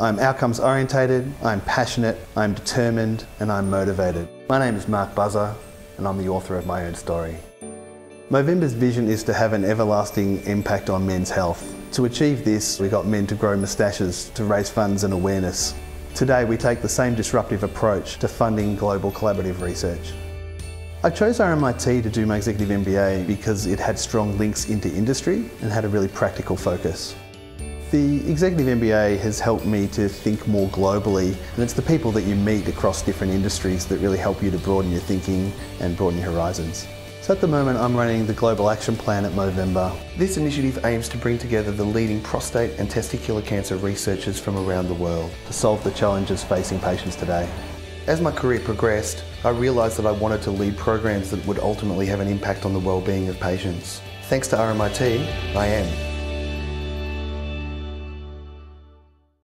I'm outcomes orientated, I'm passionate, I'm determined, and I'm motivated. My name is Mark Buzza, and I'm the author of my own story. Movember's vision is to have an everlasting impact on men's health. To achieve this, we got men to grow moustaches to raise funds and awareness. Today, we take the same disruptive approach to funding global collaborative research. I chose RMIT to do my executive MBA because it had strong links into industry and had a really practical focus. The Executive MBA has helped me to think more globally and it's the people that you meet across different industries that really help you to broaden your thinking and broaden your horizons. So at the moment I'm running the Global Action Plan at Movember. This initiative aims to bring together the leading prostate and testicular cancer researchers from around the world to solve the challenges facing patients today. As my career progressed, I realised that I wanted to lead programs that would ultimately have an impact on the well-being of patients. Thanks to RMIT, I am.